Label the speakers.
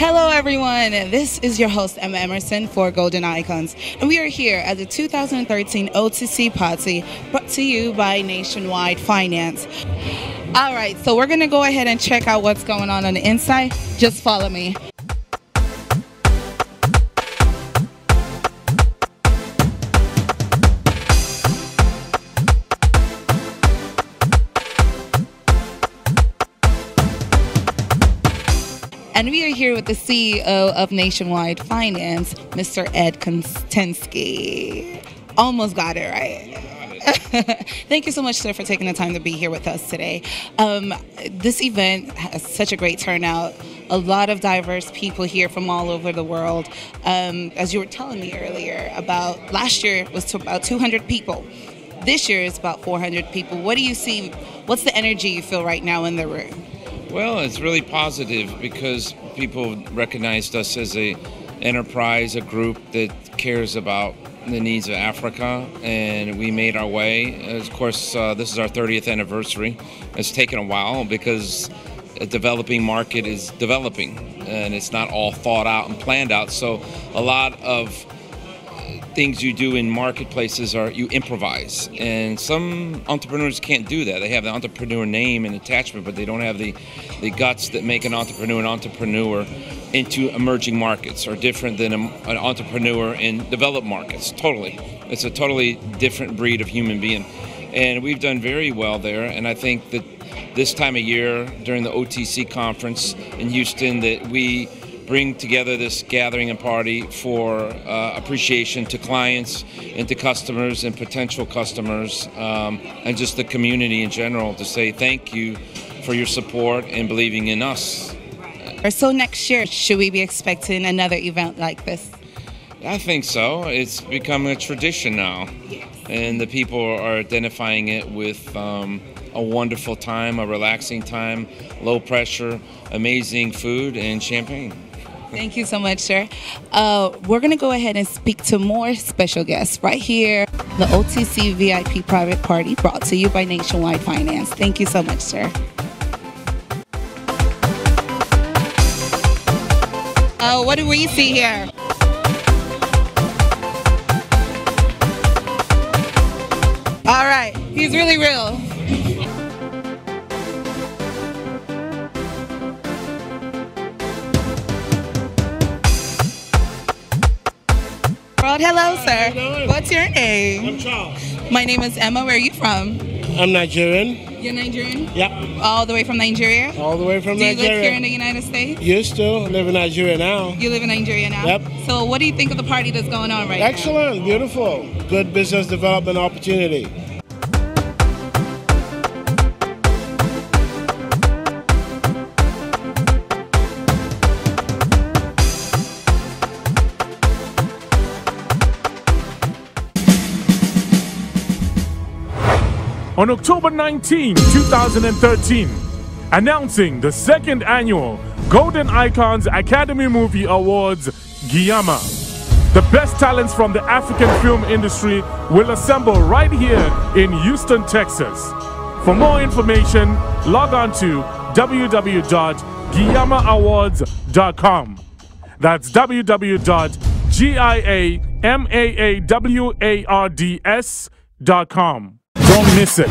Speaker 1: Hello, everyone. This is your host, Emma Emerson for Golden Icons. And we are here at the 2013 OTC Party brought to you by Nationwide Finance. All right, so we're going to go ahead and check out what's going on on the inside. Just follow me. And we are here with the CEO of Nationwide Finance, Mr. Ed Kostensky. Almost got it right. Thank you so much, sir, for taking the time to be here with us today. Um, this event has such a great turnout. A lot of diverse people here from all over the world. Um, as you were telling me earlier, about last year was about 200 people. This year is about 400 people. What do you see? What's the energy you feel right now in the room?
Speaker 2: Well, it's really positive because people recognized us as a enterprise, a group that cares about the needs of Africa, and we made our way. Of course, uh, this is our 30th anniversary. It's taken a while because a developing market is developing, and it's not all thought out and planned out. So, a lot of things you do in marketplaces are you improvise. And some entrepreneurs can't do that. They have the entrepreneur name and attachment but they don't have the the guts that make an entrepreneur an entrepreneur into emerging markets are different than a, an entrepreneur in developed markets. Totally. It's a totally different breed of human being. And we've done very well there. And i think that this time of year during the otc conference in houston that we bring together this gathering and party for uh, appreciation to clients and to customers and potential customers um, and just the community in general to say thank you for your support and believing in us.
Speaker 1: So next year, should we be expecting another event like this?
Speaker 2: I think so. It's become a tradition now. And the people are identifying it with um, a wonderful time, a relaxing time, low pressure, amazing food, and champagne.
Speaker 1: Thank you so much, sir. Uh, we're going to go ahead and speak to more special guests right here. The OTC VIP private party brought to you by Nationwide Finance. Thank you so much, sir. Uh, what do we see here? All right, he's really real. Hello, sir. What's your name?
Speaker 3: I'm Charles.
Speaker 1: My name is Emma. Where are you from?
Speaker 3: I'm Nigerian.
Speaker 1: You're Nigerian?
Speaker 3: Yep.
Speaker 1: All the way from Nigeria?
Speaker 3: All the way from
Speaker 1: do
Speaker 3: Nigeria.
Speaker 1: Do you live here in the United States?
Speaker 3: Used to. live in Nigeria now.
Speaker 1: You live in Nigeria now?
Speaker 3: Yep.
Speaker 1: So what do you think of the party that's going on right
Speaker 3: Excellent.
Speaker 1: now?
Speaker 3: Excellent. Beautiful. Good business development opportunity.
Speaker 4: On October 19, 2013, announcing the second annual Golden Icons Academy Movie Awards GIAMA. The best talents from the African film industry will assemble right here in Houston, Texas. For more information, log on to www.giamaawards.com. That's www.giamaawards.com. Don't miss it.